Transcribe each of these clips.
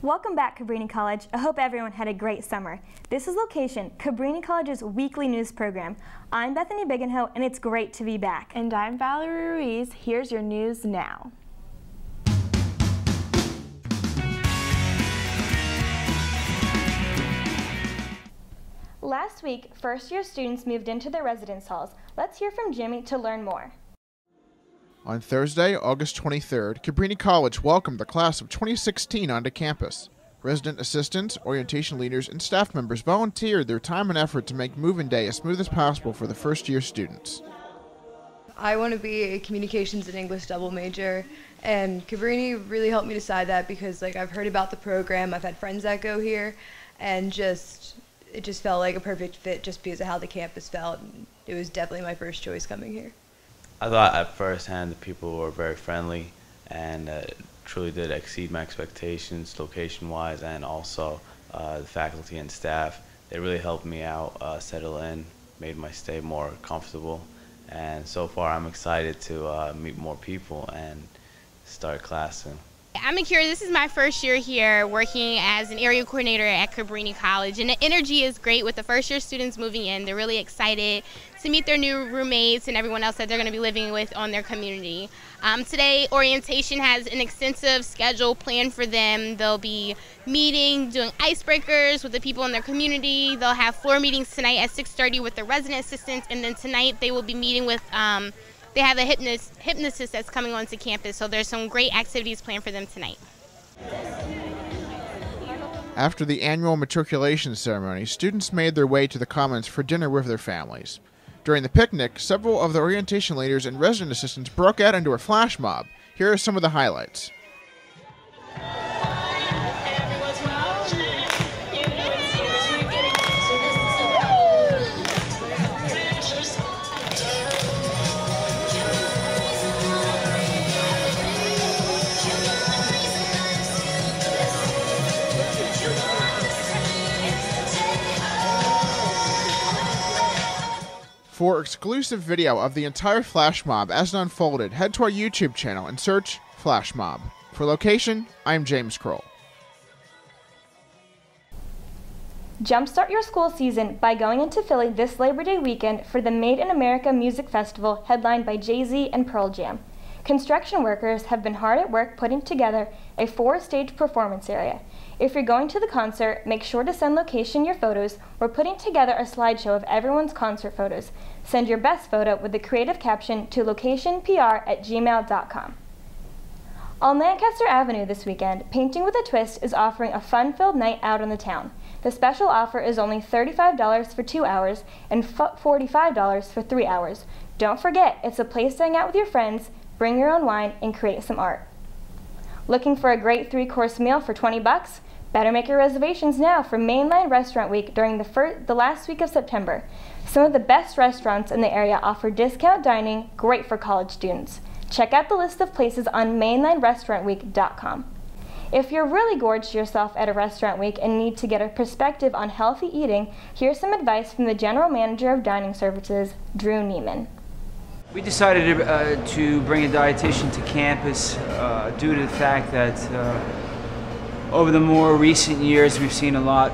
Welcome back, Cabrini College. I hope everyone had a great summer. This is LOQation, Cabrini College's weekly news program. I'm Bethany Bigenho, and it's great to be back. And I'm Valerie Ruiz. Here's your news now. Last week, first year students moved into their residence halls. Let's hear from Jimmy to learn more. On Thursday, August 23rd, Cabrini College welcomed the class of 2016 onto campus. Resident assistants, orientation leaders, and staff members volunteered their time and effort to make move-in day as smooth as possible for the first-year students. I want to be a communications and English double major, and Cabrini really helped me decide that because like I've heard about the program, I've had friends that go here, and just it just felt like a perfect fit just because of how the campus felt. It was definitely my first choice coming here. I thought at first hand the people were very friendly and uh, truly did exceed my expectations location wise and also uh, the faculty and staff. They really helped me out, uh, settle in, made my stay more comfortable. And so far I'm excited to uh, meet more people and start class soon. I'm Akira. This is my first year here working as an area coordinator at Cabrini College. And the energy is great with the first year students moving in. They're really excited to meet their new roommates and everyone else that they're going to be living with on their community. Um, today, orientation has an extensive schedule planned for them. They'll be meeting, doing icebreakers with the people in their community. They'll have floor meetings tonight at 6.30 with the resident assistants. And then tonight they will be meeting with um, they have a hypnotist, hypnotist that's coming onto campus, so there's some great activities planned for them tonight. After the annual matriculation ceremony, students made their way to the Commons for dinner with their families. During the picnic, several of the orientation leaders and resident assistants broke out into a flash mob. Here are some of the highlights. For exclusive video of the entire flash mob as it unfolded, head to our YouTube channel and search Flash Mob. For LOQation, I'm James Kroll. Jumpstart your school season by going into Philly this Labor Day weekend for the Made in America Music Festival headlined by Jay Z and Pearl Jam. Construction workers have been hard at work putting together a four stage performance area. If you're going to the concert, make sure to send LOQation your photos. We're putting together a slideshow of everyone's concert photos. Send your best photo with the creative caption to locationpr at gmail.com. On Lancaster Avenue this weekend, Painting with a Twist is offering a fun filled night out on the town. The special offer is only $35 for two hours and $45 for three hours. Don't forget, it's a place to hang out with your friends, bring your own wine, and create some art. Looking for a great three course meal for 20 bucks? Better make your reservations now for Mainline Restaurant Week during the, first, the last week of September. Some of the best restaurants in the area offer discount dining, great for college students. Check out the list of places on mainlinerestaurantweek.com. If you're really gorged yourself at a restaurant week and need to get a perspective on healthy eating, here's some advice from the General Manager of Dining Services, Drew Niemann. We decided uh, to bring a dietitian to campus uh, due to the fact that uh, over the more recent years, we've seen a lot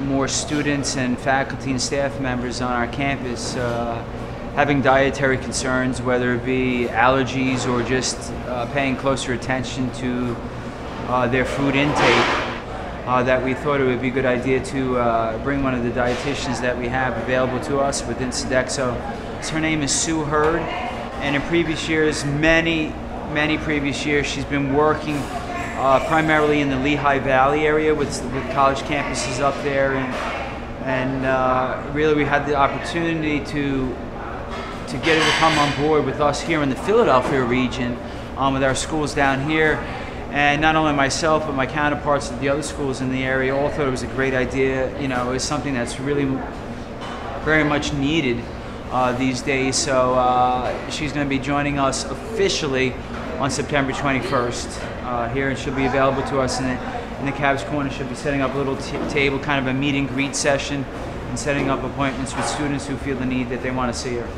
more students and faculty and staff members on our campus uh, having dietary concerns, whether it be allergies or just uh, paying closer attention to uh, their food intake. That we thought it would be a good idea to bring one of the dietitians that we have available to us within Sodexo. Her name is Sue Hurd, and in previous years, many, many previous years, she's been working uh, primarily in the Lehigh Valley area with, with college campuses up there. And, and uh, really we had the opportunity to, to get her to come on board with us here in the Philadelphia region um, with our schools down here. And not only myself, but my counterparts at the other schools in the area all thought it was a great idea. You know, it was something that's really very much needed uh, these days. So uh, she's going to be joining us officially on September 21st uh, here, and she'll be available to us in the, in the Cavs corner. She'll be setting up a little table, kind of a meet and greet session, and setting up appointments with students who feel the need that they want to see her.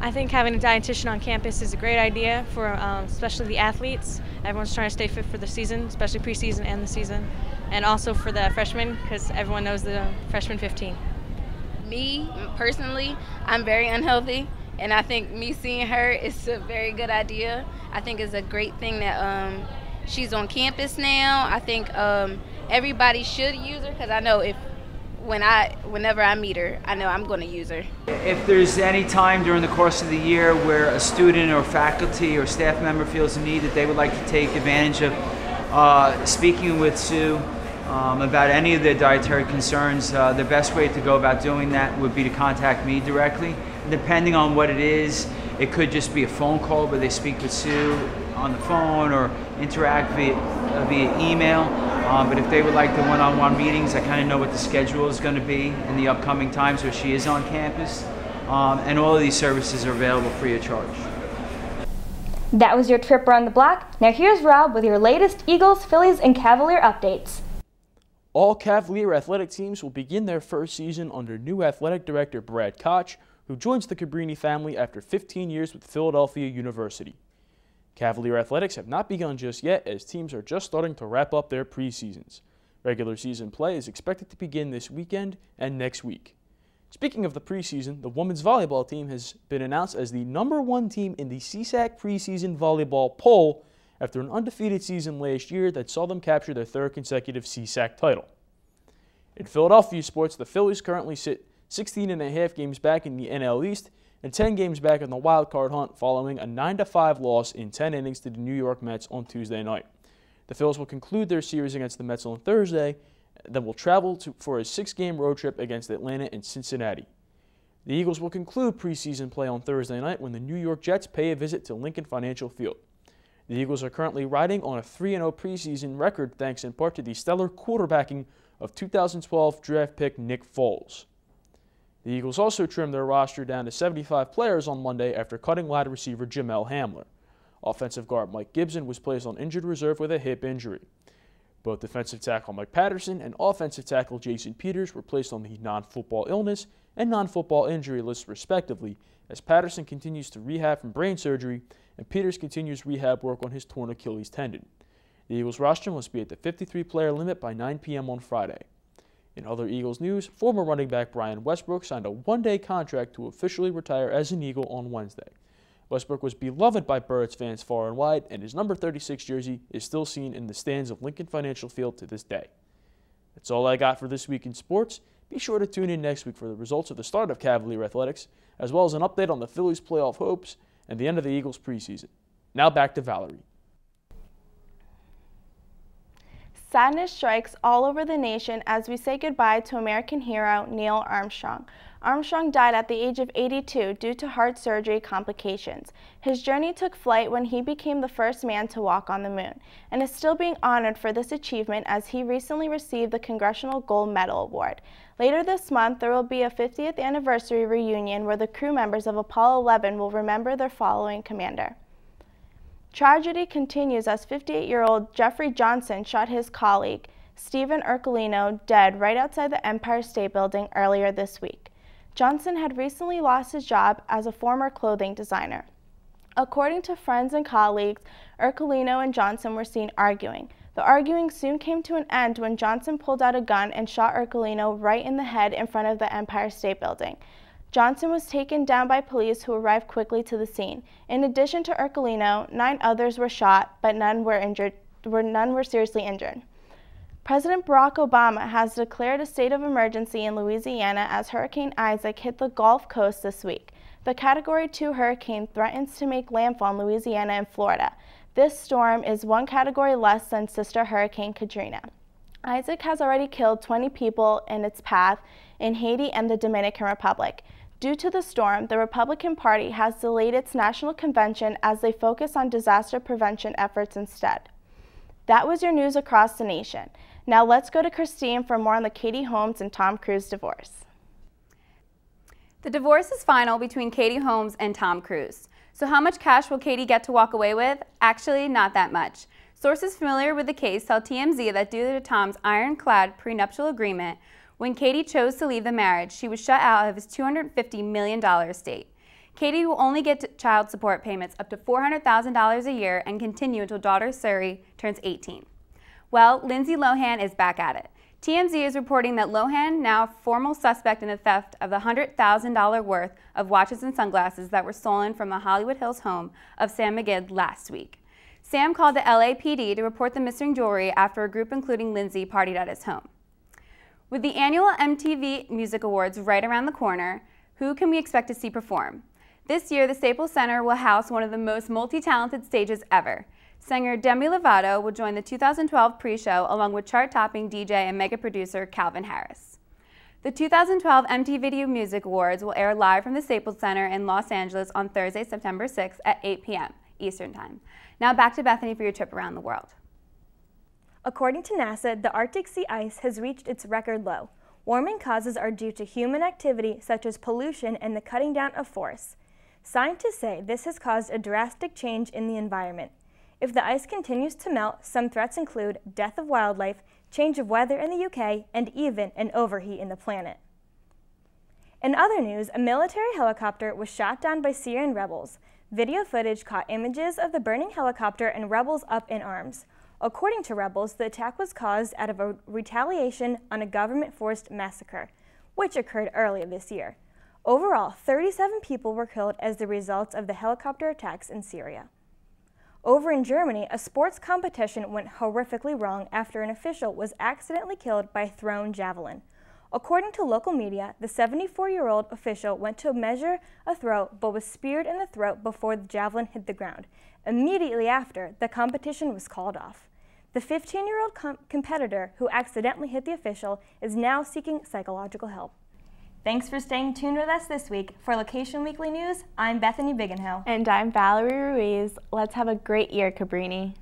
I think having a dietitian on campus is a great idea for um, especially the athletes. Everyone's trying to stay fit for the season, especially preseason and the season, and also for the freshmen because everyone knows the freshman 15. Me personally, I'm very unhealthy, and I think me seeing her is a very good idea. I think it's a great thing that um, she's on campus now. I think um, everybody should use her because I know if when I whenever I meet her, I know I'm going to use her. If there's any time during the course of the year where a student or faculty or staff member feels a need that they would like to take advantage of uh, speaking with Sue um, about any of their dietary concerns, uh, the best way to go about doing that would be to contact me directly. Depending on what it is, it could just be a phone call where they speak with Sue on the phone or interact via, uh, via email. Um, but if they would like the one-on-one meetings, I kind of know what the schedule is going to be in the upcoming times where she is on campus. Um, and all of these services are available free of charge. That was your trip around the block. Now here's Rob with your latest Eagles, Phillies, and Cavalier updates. All Cavalier athletic teams will begin their first season under new athletic director Brad Koch, who joins the Cabrini family after 15 years with Philadelphia University. Cavalier athletics have not begun just yet as teams are just starting to wrap up their preseasons. Regular season play is expected to begin this weekend and next week. Speaking of the preseason, the women's volleyball team has been announced as the number one team in the CSAC preseason volleyball poll after an undefeated season last year that saw them capture their third consecutive CSAC title. In Philadelphia sports, the Phillies currently sit 16 and a half games back in the NL East and 10 games back in the wild card hunt following a 9-5 loss in 10 innings to the New York Mets on Tuesday night. The Phillies will conclude their series against the Mets on Thursday, then will travel to, for a six-game road trip against Atlanta and Cincinnati. The Eagles will conclude preseason play on Thursday night when the New York Jets pay a visit to Lincoln Financial Field. The Eagles are currently riding on a 3-0 preseason record thanks in part to the stellar quarterbacking of 2012 draft pick Nick Foles. The Eagles also trimmed their roster down to 75 players on Monday after cutting wide receiver Jamel Hamler. Offensive guard Mike Gibson was placed on injured reserve with a hip injury. Both defensive tackle Mike Patterson and offensive tackle Jason Peters were placed on the non football illness and non football injury lists respectively, as Patterson continues to rehab from brain surgery and Peters continues rehab work on his torn Achilles tendon. The Eagles roster must be at the 53 player limit by 9 p.m. on Friday. In other Eagles news, former running back Brian Westbrook signed a one day contract to officially retire as an Eagle on Wednesday. Westbrook was beloved by Birds fans far and wide, and his number 36 jersey is still seen in the stands of Lincoln Financial Field to this day. That's all I got for this week in sports. Be sure to tune in next week for the results of the start of Cavalier Athletics, as well as an update on the Phillies' playoff hopes and the end of the Eagles' preseason. Now back to Valerie. Sadness strikes all over the nation as we say goodbye to American hero Neil Armstrong. Armstrong died at the age of 82 due to heart surgery complications. His journey took flight when he became the first man to walk on the moon and is still being honored for this achievement as he recently received the Congressional Gold Medal Award. Later this month, there will be a 50th anniversary reunion where the crew members of Apollo 11 will remember their following commander. Tragedy continues as 58-year-old Jeffrey Johnson shot his colleague, Stephen Ercolino, dead right outside the Empire State Building earlier this week. Johnson had recently lost his job as a former clothing designer. According to friends and colleagues, Ercolino and Johnson were seen arguing. The arguing soon came to an end when Johnson pulled out a gun and shot Ercolino right in the head in front of the Empire State Building. Johnson was taken down by police who arrived quickly to the scene. In addition to Ercolino, nine others were shot, but none were injured. Were, none were seriously injured. President Barack Obama has declared a state of emergency in Louisiana as Hurricane Isaac hit the Gulf Coast this week. The Category 2 hurricane threatens to make landfall in Louisiana and Florida. This storm is one category less than sister Hurricane Katrina. Isaac has already killed 20 people in its path in Haiti and the Dominican Republic. Due to the storm, the Republican Party has delayed its national convention as they focus on disaster prevention efforts instead. That was your news across the nation. Now let's go to Christine for more on the Katie Holmes and Tom Cruise divorce. The divorce is final between Katie Holmes and Tom Cruise. So how much cash will Katie get to walk away with? Actually, not that much. Sources familiar with the case tell TMZ that due to Tom's ironclad prenuptial agreement, when Katie chose to leave the marriage, she was shut out of his $250 million estate. Katie will only get child support payments up to $400,000 a year and continue until daughter Suri turns 18. Well, Lindsay Lohan is back at it. TMZ is reporting that Lohan, now formal suspect in the theft of the $100,000 worth of watches and sunglasses that were stolen from the Hollywood Hills home of Sam Magid last week. Sam called the LAPD to report the missing jewelry after a group including Lindsay partied at his home. With the annual MTV Music Awards right around the corner, who can we expect to see perform? This year, the Staples Center will house one of the most multi-talented stages ever. Singer Demi Lovato will join the 2012 pre-show along with chart-topping DJ and mega producer Calvin Harris. The 2012 MTV Video Music Awards will air live from the Staples Center in Los Angeles on Thursday, September 6th at 8 p.m. Eastern Time. Now back to Bethany for your trip around the world. According to NASA, the Arctic sea ice has reached its record low. Warming causes are due to human activity such as pollution and the cutting down of forests. Scientists say this has caused a drastic change in the environment. If the ice continues to melt, some threats include death of wildlife, change of weather in the UK, and even an overheat in the planet. In other news, a military helicopter was shot down by Syrian rebels. Video footage caught images of the burning helicopter and rebels up in arms. According to rebels, the attack was caused out of a retaliation on a government-forced massacre, which occurred earlier this year. Overall, 37 people were killed as the result of the helicopter attacks in Syria. Over in Germany, a sports competition went horrifically wrong after an official was accidentally killed by a thrown javelin. According to local media, the 74-year-old official went to measure a throw but was speared in the throat before the javelin hit the ground. Immediately after, the competition was called off. The 15-year-old com competitor who accidentally hit the official is now seeking psychological help. Thanks for staying tuned with us this week. For LOQation Weekly News, I'm Bethany Bigenho. And I'm Valerie Ruiz. Let's have a great year, Cabrini.